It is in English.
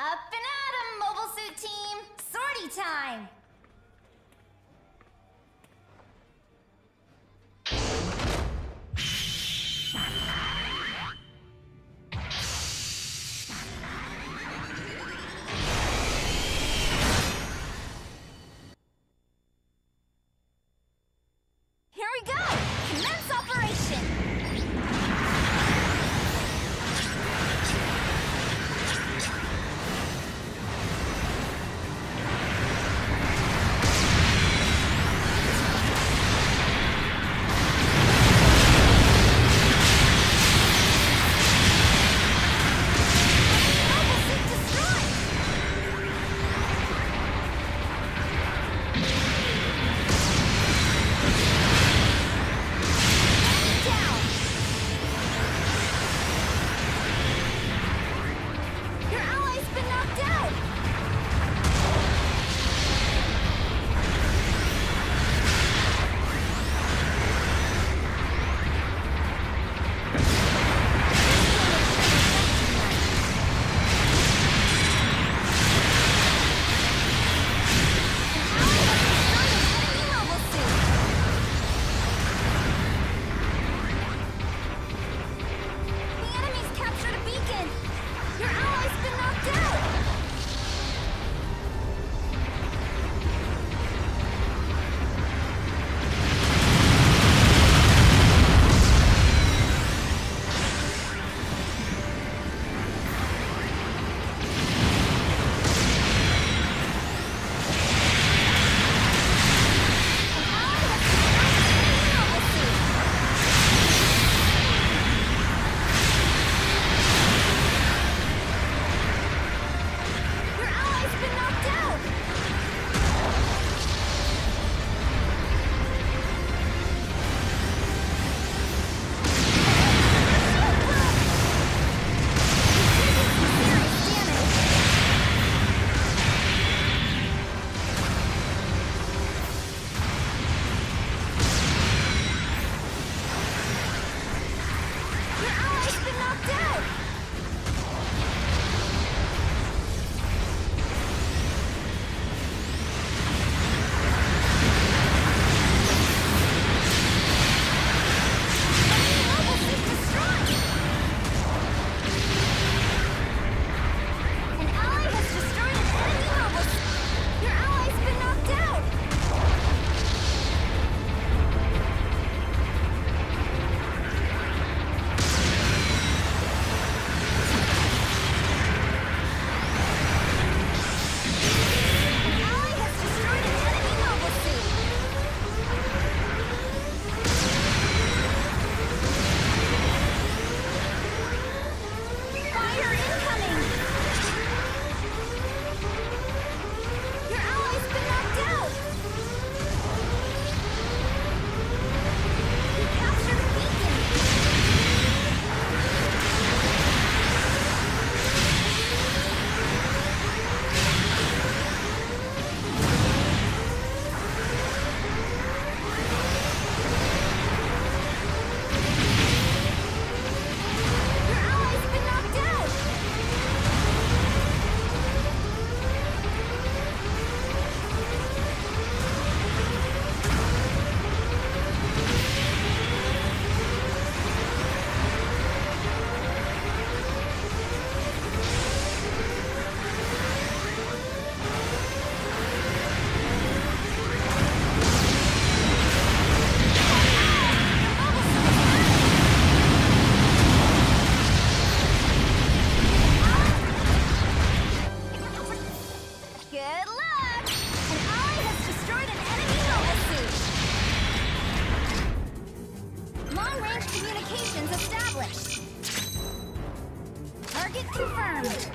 Up and at 'em, mobile suit team! Sortie time! accomplished. Target confirmed.